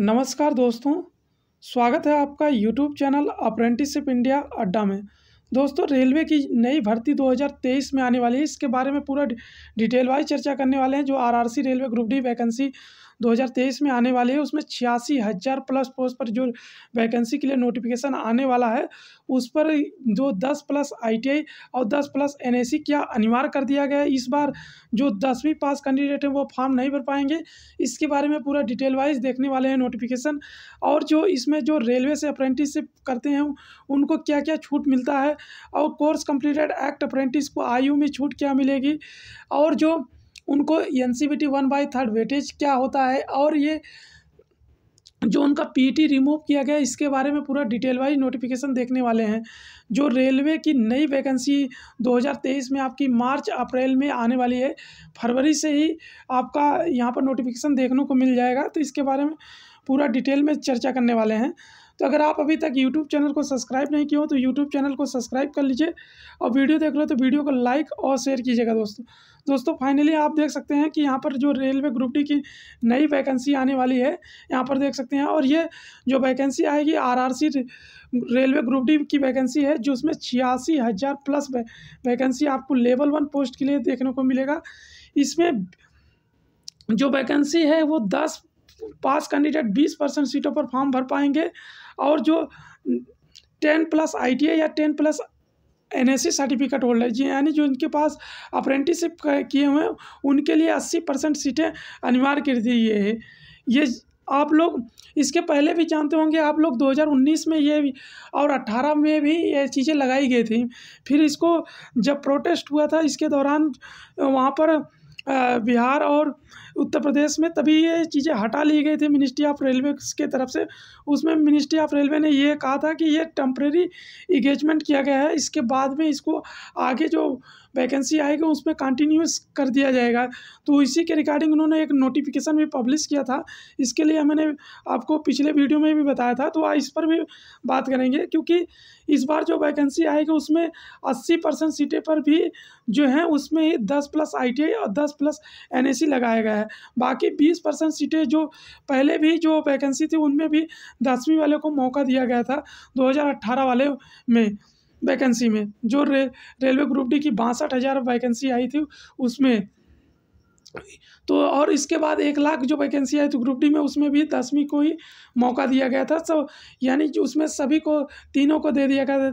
नमस्कार दोस्तों, स्वागत है आपका यूट्यूब चैनल अप्रेंटिसशिप इंडिया अड्डा में। दोस्तों, रेलवे की नई भर्ती 2023 में आने वाली है। इसके बारे में पूरा डिटेल वाइज चर्चा करने वाले हैं जो RRC railway group D vacancy 2023 में आने वाली है, उसमें छियासी हज़ार प्लस पोस्ट पर जो वैकेंसी के लिए नोटिफिकेशन आने वाला है, उस पर जो 10 प्लस आईटीआई और 10 प्लस एनएसी क्या अनिवार्य कर दिया गया है? इस बार जो दसवीं पास कैंडिडेट हैं, वो फॉर्म नहीं भर पाएँगे। इसके बारे में पूरा डिटेल वाइज देखने वाले हैं नोटिफिकेशन। और जो इसमें जो रेलवे से अप्रेंटिसशिप करते हैं, उनको क्या क्या छूट मिलता है? और कोर्स कंप्लीटेड एक्ट अप्रेंटिस को आयु में छूट क्या मिलेगी? और जो उनको N C B T one by third weightage क्या होता है? और ये जो उनका पीटी रिमूव किया गया, इसके बारे में पूरा डिटेल वाइज नोटिफिकेशन देखने वाले हैं। जो रेलवे की नई वैकेंसी 2023 में आपकी मार्च, अप्रैल में आने वाली है, फरवरी से ही आपका यहाँ पर नोटिफिकेशन देखने को मिल जाएगा। तो इसके बारे में पूरा डिटेल में चर्चा करने वाले हैं। तो अगर आप अभी तक यूट्यूब चैनल को सब्सक्राइब नहीं किए हो तो यूट्यूब चैनल को सब्सक्राइब कर लीजिए और वीडियो देख लो तो वीडियो को लाइक और शेयर कीजिएगा दोस्तों। दोस्तों फाइनली आप देख सकते हैं कि यहाँ पर जो रेलवे ग्रुप डी की नई वैकेंसी आने वाली है, यहाँ पर देख सकते हैं और ये जो वैकेंसी आएगी आरआरसी रेलवे ग्रुप डी की वैकेंसी है, जो उसमें छियासी हज़ार प्लस वैकेंसी आपको लेवल वन पोस्ट के लिए देखने को मिलेगा। इसमें जो वैकेंसी है, वो दस, पास कैंडिडेट बीस परसेंट सीटों पर फॉर्म भर पाएँगे। और जो टेन प्लस आई या ten plus N S C certificate holder जी यानी जो इनके पास अप्रेंटिसशिप किए हुए हैं, उनके लिए अस्सी परसेंट सीटें अनिवार्य कर दी ये है। ये आप लोग इसके पहले भी जानते होंगे, आप लोग 2019 में ये और 18 में भी ये चीज़ें लगाई गई थी। फिर इसको जब प्रोटेस्ट हुआ था, इसके दौरान वहाँ पर बिहार और उत्तर प्रदेश में तभी ये चीज़ें हटा ली गई थी मिनिस्ट्री ऑफ़ रेलवे के तरफ़ से। उसमें मिनिस्ट्री ऑफ़ रेलवे ने ये कहा था कि ये टम्प्रेरी इंगेजमेंट किया गया है। इसके बाद में इसको आगे जो वैकेंसी आएगी, उसमें कंटिन्यूस कर दिया जाएगा। तो इसी के रिगार्डिंग उन्होंने एक नोटिफिकेशन भी पब्लिश किया था। इसके लिए मैंने आपको पिछले वीडियो में भी बताया था तो इस पर भी बात करेंगे, क्योंकि इस बार जो वैकेंसी आएगी, उसमें अस्सी परसेंट सीटें पर भी जो है, उसमें ही दस प्लस आईटीआई और दस प्लस एन लगाया गया है। बाकी बीस परसेंट सीटें जो पहले भी जो वैकेंसी थी, उनमें भी दसवीं वाले को मौका दिया गया था, दो हज़ार अठारह वाले में। वैकेंसी में। जो रे रेलवे ग्रुप डी की बासठ हज़ार वैकेंसी आई थी उसमें तो और इसके बाद एक लाख जो वैकेंसी आई थी ग्रुप डी में, उसमें भी दसवीं को ही मौका दिया गया था। सब यानी जो उसमें सभी को, तीनों को दे दिया गया था।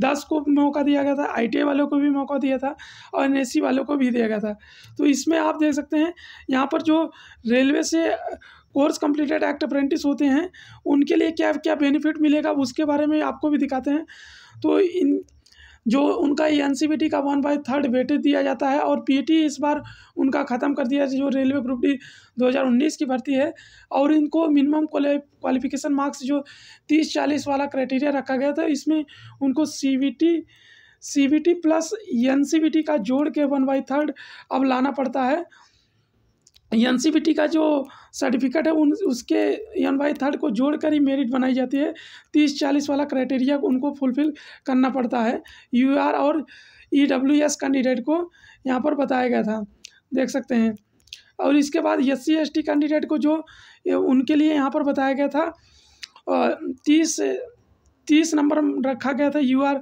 दस को मौका दिया गया था आई वालों को भी मौका दिया था और एन वालों को भी दिया गया था। तो इसमें आप देख सकते हैं, यहाँ पर जो रेलवे से कोर्स कंप्लीटेड एक्ट अप्रेंटिस होते हैं, उनके लिए क्या क्या बेनिफिट मिलेगा, उसके बारे में आपको भी दिखाते हैं। तो इन जो उनका एन सी बी टी का वन बाई थर्ड वेटेज दिया जाता है और पी टी इस बार उनका ख़त्म कर दिया जो रेलवे ग्रुप डी दो हज़ार उन्नीस की भर्ती है और इनको मिनिमम क्वालिफिकेशन मार्क्स जो तीस चालीस वाला क्राइटेरिया रखा गया था, इसमें उनको C C B T plus N C B T का जोड़ के वन बाई थर्ड अब लाना पड़ता है। एन सी बी टी का जो सर्टिफिकेट है, उन, उसके एन बाई थर्ड को जोड़कर ही मेरिट बनाई जाती है। तीस चालीस वाला क्राइटेरिया उनको फुलफ़िल करना पड़ता है। यू आर और ई डब्ल्यू एस कैंडिडेट को यहाँ पर बताया गया था। देख सकते हैं। और इसके बाद S C S T candidate को जो उनके लिए यहाँ पर बताया गया था तीस तीस नंबर रखा गया था U R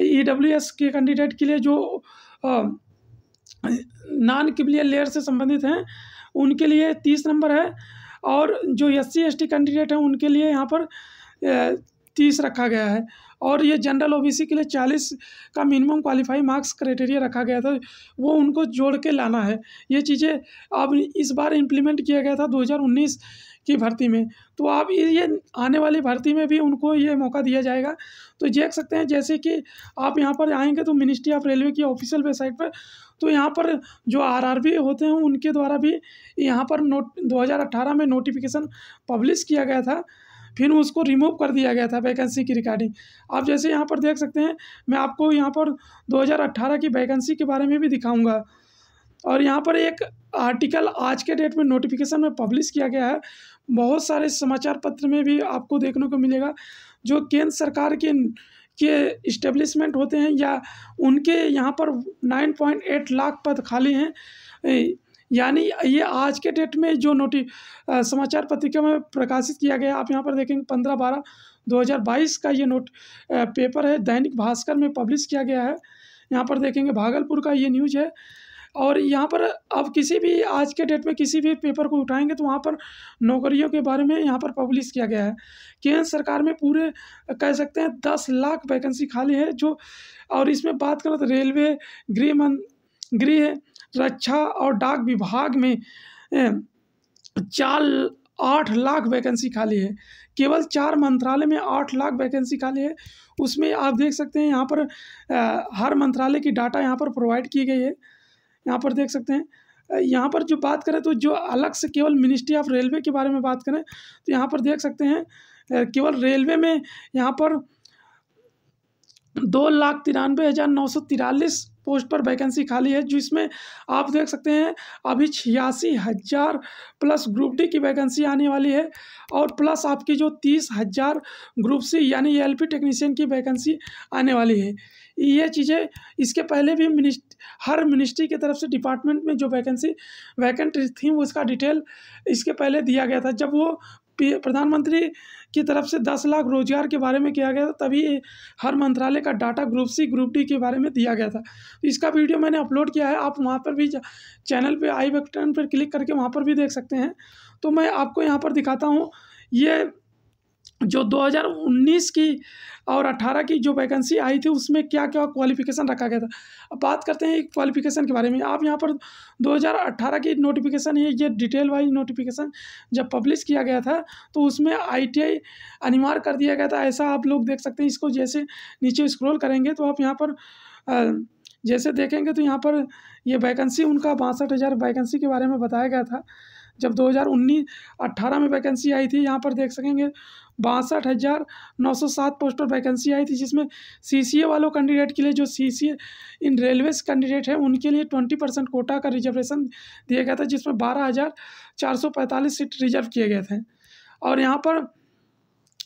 E W S के कैंडिडेट के लिए जो नॉन क्रिमिनल लेयर से संबंधित हैं। उनके लिए तीस नंबर है और जो S C S T candidate हैं उनके लिए यहाँ पर तीस रखा गया है। और ये जनरल ओबीसी के लिए चालीस का मिनिमम क्वालिफाई मार्क्स क्राइटेरिया रखा गया था, वो उनको जोड़ के लाना है। ये चीज़ें अब इस बार इम्प्लीमेंट किया गया था 2019 की भर्ती में। तो आप ये आने वाली भर्ती में भी उनको ये मौका दिया जाएगा। तो देख सकते हैं, जैसे कि आप यहाँ पर आएँगे तो मिनिस्ट्री ऑफ़ रेलवे की ऑफिशियल वेबसाइट पर तो यहाँ पर जो आरआरबी होते हैं, उनके द्वारा भी यहाँ पर नोट 2018 में नोटिफिकेशन पब्लिश किया गया था। फिर उसको रिमूव कर दिया गया था वैकेंसी की रिकॉर्डिंग। आप जैसे यहाँ पर देख सकते हैं, मैं आपको यहाँ पर 2018 की वैकेंसी के बारे में भी दिखाऊँगा। और यहाँ पर एक आर्टिकल आज के डेट में नोटिफिकेशन में पब्लिश किया गया है। बहुत सारे समाचार पत्र में भी आपको देखने को मिलेगा, जो केंद्र सरकार के के इस्टेब्लिशमेंट होते हैं या उनके यहाँ पर नाइन पॉइंट एट लाख पद खाली हैं। यानी ये आज के डेट में जो नोटि समाचार पत्रिका में प्रकाशित किया गया, आप यहाँ पर देखेंगे पंद्रह बारह दो हज़ार बाईस का ये नोट पेपर है, दैनिक भास्कर में पब्लिश किया गया है। यहाँ पर देखेंगे भागलपुर का ये न्यूज़ है। और यहाँ पर अब किसी भी आज के डेट में किसी भी पेपर को उठाएँगे तो वहाँ पर नौकरियों के बारे में यहाँ पर पब्लिश किया गया है। केंद्र सरकार में पूरे कह सकते हैं दस लाख वैकेंसी खाली है जो और इसमें बात करें तो रेलवे गृह मन गृह रक्षा और डाक विभाग में चार आठ लाख वैकेंसी खाली है। केवल चार मंत्रालय में आठ लाख वैकेंसी खाली है। उसमें आप देख सकते हैं यहाँ पर आ, हर मंत्रालय की डाटा यहाँ पर प्रोवाइड की गई है। यहाँ पर देख सकते हैं। यहाँ पर जो बात करें तो जो अलग से केवल मिनिस्ट्री ऑफ़ रेलवे के बारे में बात करें तो यहाँ पर देख सकते हैं केवल रेलवे में यहाँ पर दो लाख तिरानवे हज़ार नौ सौ तिरालीस पोस्ट पर वैकेंसी खाली है, जिसमें आप देख सकते हैं, अभी छियासी हज़ार प्लस ग्रुप डी की वैकेंसी आने वाली है और प्लस आपकी जो तीस हज़ार ग्रुप सी, यानी एल पी टेक्नीशियन की वैकेंसी आने वाली है। ये चीज़ें, इसके पहले भी मिनिस्ट, हर मिनिस्ट्री की तरफ़ से डिपार्टमेंट में जो वैकेंसी, वैकेंट थी उसका डिटेल इसके पहले दिया गया था, जब वो प्रधानमंत्री की तरफ़ से दस लाख रोज़गार के बारे में किया गया था, तभी हर मंत्रालय का data group C, group D के बारे में दिया गया था। तो इसका वीडियो मैंने अपलोड किया है, आप वहाँ पर भी चैनल पर आई बटन पर क्लिक करके वहाँ पर भी देख सकते हैं। तो मैं आपको यहाँ पर दिखाता हूँ, ये जो 2019 की और 18 की जो वैकेंसी आई थी, उसमें क्या क्या क्वालिफिकेशन रखा गया था? अब बात करते हैं क्वालिफिकेशन के बारे में। आप यहाँ पर 2018 की नोटिफिकेशन है ये डिटेल वाइज नोटिफिकेशन जब पब्लिश किया गया था तो उसमें आईटीआई अनिवार्य कर दिया गया था। ऐसा आप लोग देख सकते हैं, इसको जैसे नीचे स्क्रॉल करेंगे तो आप यहाँ पर जैसे देखेंगे तो यहाँ पर ये वैकेंसी उनका बासठ हज़ार वैकेंसी के बारे में बताया गया था। जब 2019 18 में वैकेंसी आई थी, यहाँ पर देख सकेंगे, बासठ हज़ार नौ सौ सात पोस्ट पर वैकेंसी आई थी, जिसमें सी सी ए वालों कैंडिडेट के लिए, जो सी सी ए इन रेलवेज कैंडिडेट हैं, उनके लिए ट्वेंटी परसेंट कोटा का रिजर्वेशन दिया गया था, जिसमें बारह हज़ार चार सौ पैंतालीस सीट रिज़र्व किए गए थे। और यहाँ पर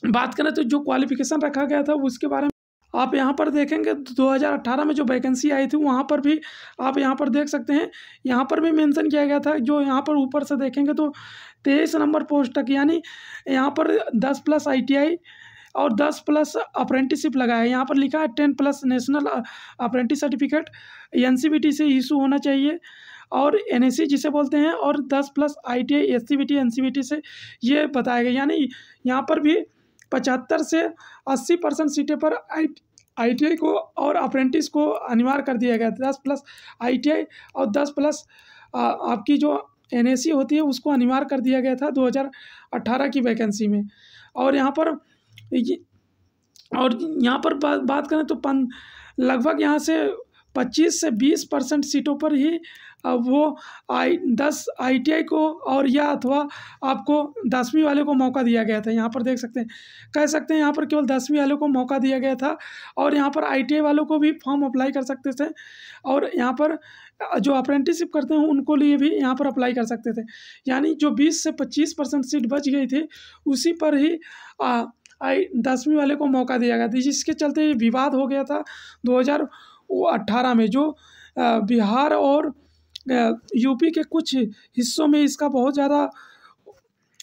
बात करें तो जो क्वालिफिकेशन रखा गया था, उसके बारे में आप यहाँ पर देखेंगे 2018 में जो वैकेंसी आई थी, वहाँ पर भी आप यहाँ पर देख सकते हैं। यहाँ पर भी मेंशन किया गया था, जो यहाँ पर ऊपर से देखेंगे तो तेईस नंबर पोस्ट तक, यानी यहाँ पर दस प्लस आईटीआई और दस प्लस अप्रेंटिसशिप लगा है। यहाँ पर लिखा है ten plus national apprentice certificate NCVT से इशू होना चाहिए और एन जिसे बोलते हैं, और दस plus I T I S C V T N C V T से ये बताया गया। यानी यहाँ पर भी पचहत्तर से अस्सी परसेंट सीटें पर आई आई को और अप्रेंटिस को अनिवार्य कर दिया गया दस प्लस आईटीआई और दस प्लस आ, आपकी जो एन होती है उसको अनिवार्य कर दिया गया था 2018 की वैकेंसी में। और यहाँ पर और यहाँ पर बात करें तो पन लगभग यहाँ से पच्चीस से बीस परसेंट सीटों पर ही वो आई दस आईटीआई को और या अथवा आपको दसवीं वाले को मौका दिया गया था। यहाँ पर देख सकते हैं कह सकते हैं यहाँ पर केवल दसवीं वालों को मौका दिया गया था और यहाँ पर आईटीआई वालों को भी फॉर्म अप्लाई कर सकते थे और यहाँ पर जो अप्रेंटिसशिप करते हैं उनको लिए भी यहाँ पर अप्लाई कर सकते थे। यानी जो बीस से पच्चीस परसेंट सीट बच गई थी उसी पर ही आ, आई दसवीं वाले को मौका दिया गया था। जिसके चलते ये विवाद हो गया था। दो हज़ार अट्ठारह में, जो बिहार और यूपी के कुछ हिस्सों में इसका बहुत ज़्यादा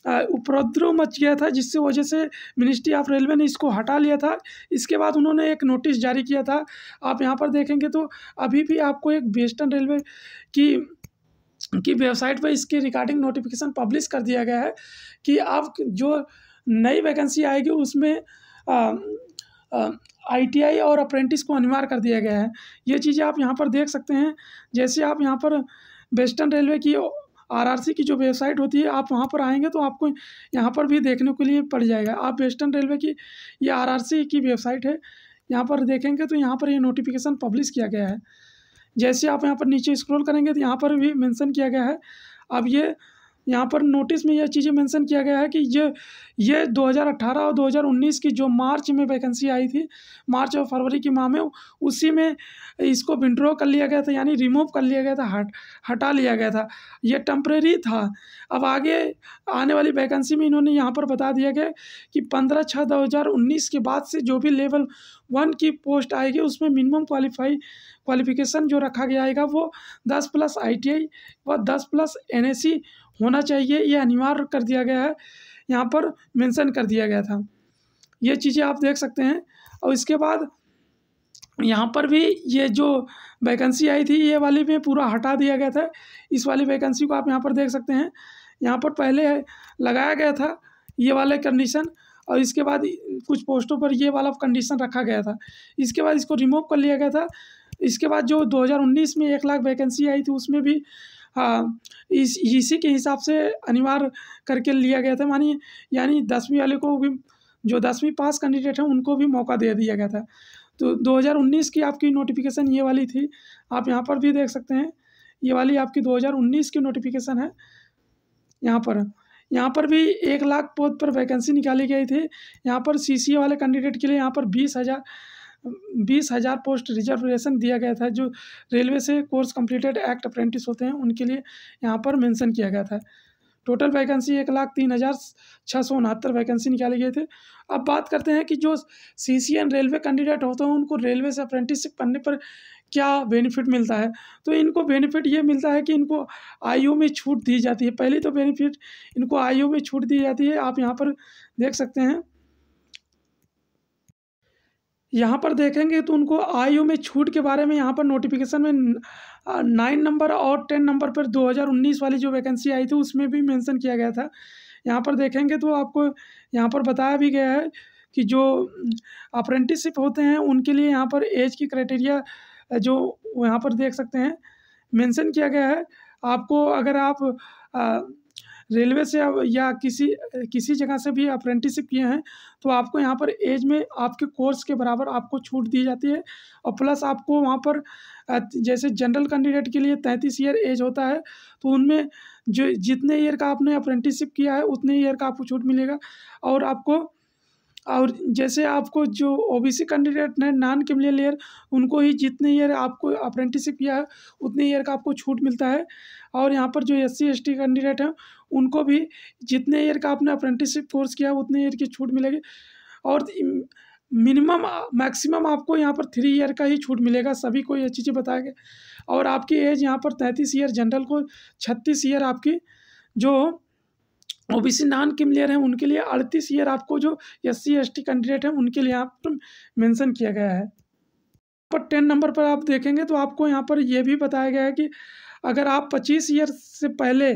उपद्रव मच गया था, जिससे वजह से मिनिस्ट्री ऑफ़ रेलवे ने इसको हटा लिया था। इसके बाद उन्होंने एक नोटिस जारी किया था। आप यहाँ पर देखेंगे तो अभी भी आपको एक वेस्टर्न रेलवे की की वेबसाइट पर इसके रिगार्डिंग नोटिफिकेशन पब्लिश कर दिया गया है कि आप जो नई वैकेंसी आएगी, उसमें आईटीआई और अप्रेंटिस को अनिवार्य कर दिया गया है। ये चीज़ें आप यहाँ पर देख सकते हैं। जैसे आप यहाँ पर वेस्टर्न रेलवे की आरआरसी की जो वेबसाइट होती है, आप वहाँ पर आएँगे तो आपको यहाँ पर भी देखने के लिए पड़ जाएगा। आप वेस्टर्न रेलवे की ये आरआरसी की वेबसाइट है, यहाँ पर देखेंगे तो यहाँ पर ये नोटिफिकेशन पब्लिश किया गया है। जैसे आप यहाँ पर नीचे स्क्रॉल करेंगे तो यहाँ पर भी मेंशन किया गया है। अब ये यहाँ पर नोटिस में यह चीज़ें मेंशन किया गया है कि ये ये 2018 और 2019 की जो मार्च में वैकेंसी आई थी, मार्च और फरवरी की माह में, उसी में इसको विंड्रॉ कर लिया गया था, यानी रिमूव कर लिया गया था, हट, हटा लिया गया था। ये टम्प्रेरी था। अब आगे, आने वाली वैकेंसी में इन्होंने यहाँ पर बता दिया गया कि पंद्रह छः दो के बाद से जो भी लेवल वन की पोस्ट आएगी, उसमें मिनिमम क्वालिफाई क्वालिफिकेशन जो रखा गया आएगा, वो दस प्लस आई व दस प्लस एनएससी होना चाहिए, ये अनिवार्य कर दिया गया है, यहाँ पर मेंशन कर दिया गया था। ये चीज़ें आप देख सकते हैं। और इसके बाद यहाँ पर भी ये जो वैकेंसी आई थी, ये वाली भी पूरा हटा दिया गया था। इस वाली वैकेंसी को आप यहाँ पर देख सकते हैं। यहाँ पर पहले लगाया गया था ये वाले कंडीशन और इसके बाद कुछ पोस्टों पर ये वाला कंडीशन रखा गया था। इसके बाद इसको रिमूव कर लिया गया था। इसके बाद जो 2019 में एक लाख वैकेंसी आई थी, उसमें भी इस, इसी के हिसाब से अनिवार्य करके लिया गया था। मानिए यानी दसवीं वाले को भी, जो दसवीं पास कैंडिडेट हैं, उनको भी मौका दे दिया गया था। तो 2019 की आपकी नोटिफिकेशन ये वाली थी। आप यहाँ पर भी देख सकते हैं, ये वाली आपकी 2019 की नोटिफिकेशन है। यहाँ पर यहाँ पर भी एक लाख पद पर वैकेंसी निकाली गई थी। यहाँ पर सी वाले कैंडिडेट के लिए यहाँ पर बीस हज़ार बीस हज़ार पोस्ट रिजर्वेशन दिया गया था, जो रेलवे से कोर्स कंप्लीटेड एक्ट अप्रेंटिस होते हैं, उनके लिए यहाँ पर मेंशन किया गया था। टोटल वैकेंसी एक लाख तीन हज़ार छः सौ उनहत्तर वैकेंसी निकाले गए थे। अब बात करते हैं कि जो C C N railway candidate होते हैं, उनको रेलवे से अप्रेंटिसशिप करने पर क्या बेनिफिट मिलता है? तो इनको बेनिफिट ये मिलता है कि इनको आयु में छूट दी जाती है। पहली तो बेनिफिट इनको आयु में छूट दी जाती है। आप यहाँ पर देख सकते हैं। यहाँ पर देखेंगे तो उनको आयु में छूट के बारे में यहाँ पर नोटिफिकेशन में नाइन नंबर और टेन नंबर पर 2019 वाली जो वैकेंसी आई थी उसमें भी मेंशन किया गया था। यहाँ पर देखेंगे तो आपको यहाँ पर बताया भी गया है कि जो अप्रेंटिसशिप होते हैं उनके लिए यहाँ पर एज की क्राइटेरिया जो यहाँ पर देख सकते हैं मेंशन किया गया है। आपको अगर आप रेलवे से या किसी किसी जगह से भी अप्रेंटिसशिप किए हैं तो आपको यहाँ पर एज में आपके कोर्स के बराबर आपको छूट दी जाती है और प्लस आपको वहाँ पर जैसे जनरल कैंडिडेट के लिए तैंतीस ईयर एज होता है तो उनमें जो जितने ईयर का आपने अप्रेंटिसशिप किया है, उतने ईयर का आपको छूट मिलेगा और आपको और जैसे आपको जो ओबीसी कैंडिडेट हैं नॉन क्रिमिनल लेयर उनको ही जितने ईयर आपको अप्रेंटिसशिप किया है उतने ईयर का आपको छूट मिलता है। और यहाँ पर जो S C S T candidate हैं, उनको भी जितने ईयर का आपने अप्रेंटिसशिप कोर्स किया, उतने ईयर की छूट मिलेगी। और मिनिमम मैक्सिमम आपको यहाँ पर थ्री ईयर का ही छूट मिलेगा, सभी को ये चीज़ें बताया गया। और आपकी एज यहाँ पर तैंतीस ईयर जनरल को छत्तीस ईयर आपकी जो ओबीसी नॉन क्रिमिलियर हैं, उनके लिए अड़तीस ईयर आपको जो S C S T candidate हैं, उनके लिए यहाँ पर मेंशन किया गया है। पर टेन नंबर पर आप देखेंगे तो आपको यहाँ पर यह भी बताया गया है कि अगर आप पच्चीस ईयर से पहले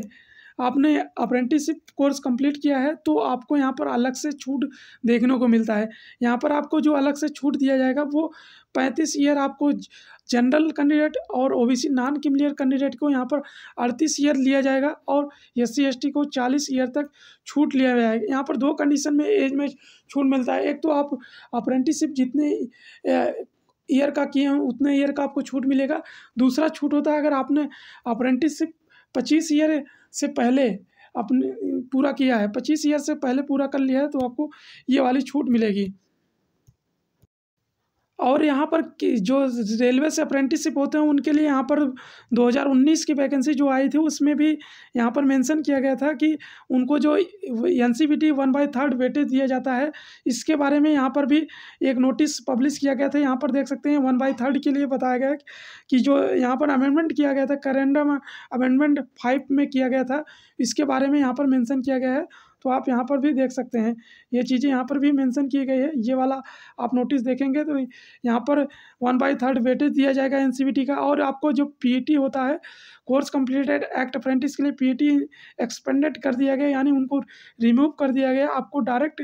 आपने अप्रेंटिसशिप कोर्स कंप्लीट किया है तो आपको यहाँ पर अलग से छूट देखने को मिलता है। यहाँ पर आपको जो अलग से छूट दिया जाएगा, वो पैंतीस ईयर आपको जनरल कैंडिडेट और OBC non creamy layer candidate को यहाँ पर अड़तीस ईयर लिया जाएगा और एस सी को चालीस ईयर तक छूट लिया जाएगा। यहाँ पर दो कंडीशन में एज में छूट मिलता है। एक तो आप अप्रेंटिसशिप जितने ईयर का किए हैं, उतने ईयर का आपको छूट मिलेगा। दूसरा छूट होता है, अगर आपने अप्रेंटिसशिप पच्चीस ईयर से पहले अपने पूरा किया है। पच्चीस ईयर से पहले पूरा कर लिया है तो आपको ये वाली छूट मिलेगी। और यहाँ पर जो रेलवे से अप्रेंटिसशिप होते हैं, उनके लिए यहाँ पर 2019 की वैकेंसी जो आई थी, उसमें भी यहाँ पर मेंशन किया गया था कि उनको जो N C V T one by third weightage दिया जाता है, इसके बारे में यहाँ पर भी एक नोटिस पब्लिश किया गया था। यहाँ पर देख सकते हैं, वन बाई थर्ड के लिए बताया गया कि जो यहाँ पर अमेंडमेंट किया गया था, करेंडम अमेंडमेंट फाइव में किया गया था, इसके बारे में यहाँ पर मैंसन किया गया है। तो आप यहाँ पर भी देख सकते हैं ये चीज़ें यहाँ पर भी मेंशन की गई है। ये वाला आप नोटिस देखेंगे तो यहाँ पर वन बाई थर्ड वेटेज दिया जाएगा एनसीबीटी का और आपको जो पी होता है, कोर्स कंप्लीटेड एक्ट अप्रेंटिस के लिए पी एक्सपेंडेड कर दिया गया, यानी उनको रिमूव कर दिया गया। आपको डायरेक्ट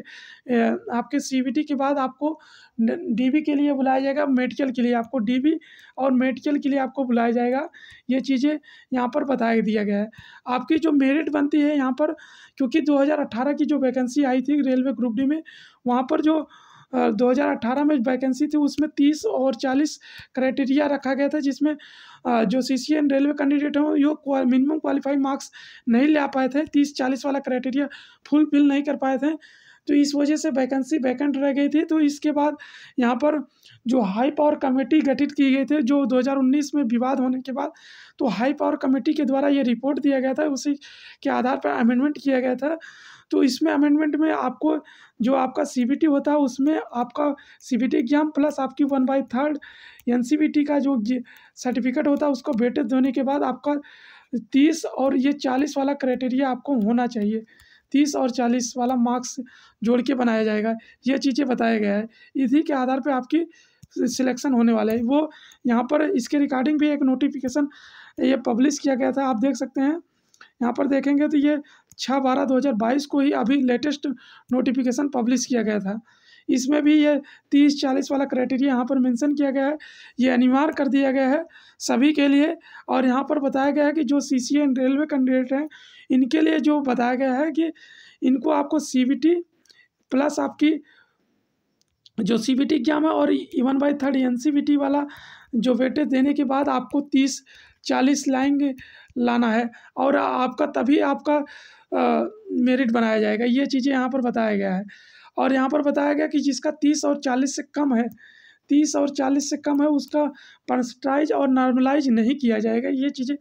आपके सीबीटी के बाद आपको डीबी के लिए बुलाया जाएगा, मेडिकल के लिए आपको डीबी और मेडिकल के लिए आपको बुलाया जाएगा। ये चीज़ें यहाँ पर बताया दिया गया है। आपकी जो मेरिट बनती है यहाँ पर, क्योंकि 2018 की जो वैकेंसी आई थी रेलवे ग्रुप डी में। वहाँ पर जो दो हज़ार अठारह में वैकेंसी थी, उसमें तीस और चालीस क्राइटेरिया रखा गया था, जिसमें जो C C N railway candidate हैं यो मिनिमम क्वालिफाइड मार्क्स नहीं ले पाए थे। तीस चालीस वाला क्राइटेरिया फुलफिल नहीं कर पाए थे। तो इस वजह से वैकेंसी वैकेंट रह गई थी। तो इसके बाद यहाँ पर जो हाई पावर कमेटी गठित की गई थी, जो 2019 में विवाद होने के बाद तो हाई पावर कमेटी के द्वारा ये रिपोर्ट दिया गया था। उसी के आधार पर अमेंडमेंट किया गया था। तो इसमें अमेंडमेंट में आपको जो आपका सीबीटी होता है, उसमें आपका सीबीटी एग्ज़ाम प्लस आपकी वन बाई थर्ड एन का जो सर्टिफिकेट होता है, उसको वेटेज होने के बाद आपका तीस और ये चालीस वाला क्राइटेरिया आपको होना चाहिए। तीस और चालीस वाला मार्क्स जोड़ के बनाया जाएगा। ये चीज़ें बताया गया है। इसी के आधार पर आपकी सिलेक्शन होने वाला है। वो यहाँ पर इसके रिगार्डिंग भी एक नोटिफिकेशन ये पब्लिश किया गया था। आप देख सकते हैं। यहाँ पर देखेंगे तो ये छः बारह दो हज़ार बाईस को ही अभी लेटेस्ट नोटिफिकेशन पब्लिश किया गया था। इसमें भी ये तीस चालीस वाला क्राइटेरिया यहाँ पर मेंशन किया गया है। ये अनिवार्य कर दिया गया है सभी के लिए और यहाँ पर बताया गया है कि जो C C N railway candidate हैं, इनके लिए जो बताया गया है कि इनको आपको सी बी टी प्लस आपकी जो सी बी टी एग्ज़ाम है और one by third N C V T वाला जो वेटेज देने के बाद आपको तीस चालीस लाइन लाना है और आपका तभी आपका मेरिट बनाया जाएगा। ये चीज़ें यहाँ पर बताया गया है। और यहाँ पर बताया गया कि जिसका तीस और चालीस से कम है, तीस और चालीस से कम है, उसका परसटाइज और नॉर्मलाइज नहीं किया जाएगा। ये चीज़ें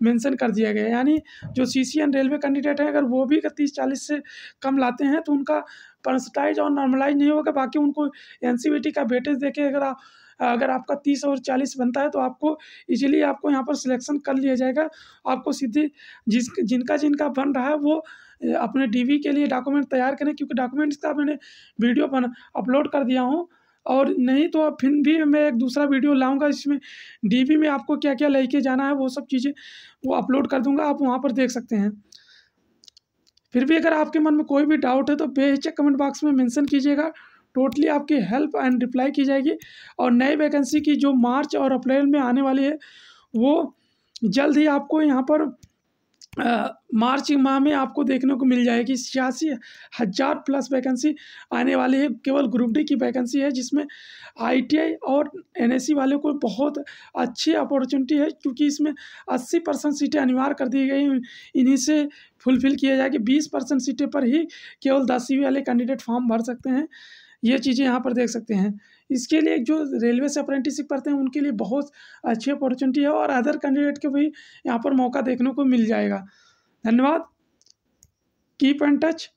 मेंशन कर दिया गया यानी जो C C N railway candidate हैं, अगर वो भी तीस चालीस से कम लाते हैं तो उनका परसटाइज और नॉर्मलाइज नहीं होगा। बाकी उनको एन सी बी टी का वेटेज देके अगर आप अगर आपका तीस और चालीस बनता है तो आपको इजीली आपको यहाँ पर सिलेक्शन कर लिया जाएगा। आपको सीधे जिस, जिनका जिनका बन रहा है, वो अपने डीवी के लिए डॉक्यूमेंट तैयार करें, क्योंकि डॉक्यूमेंट्स का मैंने वीडियो बना अपलोड कर दिया हूँ। और नहीं तो फिर भी मैं एक दूसरा वीडियो लाऊँगा इसमें डीबी में आपको क्या क्या लेके जाना है, वो सब चीज़ें वो अपलोड कर दूँगा, आप वहाँ पर देख सकते हैं। फिर भी अगर आपके मन में कोई भी डाउट है तो बेहिचक कमेंट बॉक्स में मेंशन कीजिएगा। टोटली आपकी हेल्प एंड रिप्लाई की जाएगी। और नई वैकेंसी की जो मार्च और अप्रैल में आने वाली है वो जल्द ही आपको यहाँ पर आ, मार्च माह में आपको देखने को मिल जाएगी। छियासी हज़ार प्लस वैकेंसी आने वाली है। केवल ग्रुप डी की वैकेंसी है जिसमें आईटीआई और एनएससी वाले को बहुत अच्छी अपॉर्चुनिटी है क्योंकि इसमें अस्सी परसेंट सीटें अनिवार्य कर दी गई इन्हीं से फुलफ़िल किया जाएगी। बीस परसेंट सीटें पर ही केवल दसवीं वाले कैंडिडेट फॉर्म भर सकते हैं। ये चीज़ें यहाँ पर देख सकते हैं। इसके लिए जो रेलवे से अप्रेंटिसशिप करते हैं, उनके लिए बहुत अच्छी अपॉर्चुनिटी है और अदर कैंडिडेट को भी यहाँ पर मौका देखने को मिल जाएगा। धन्यवाद। Keep and touch.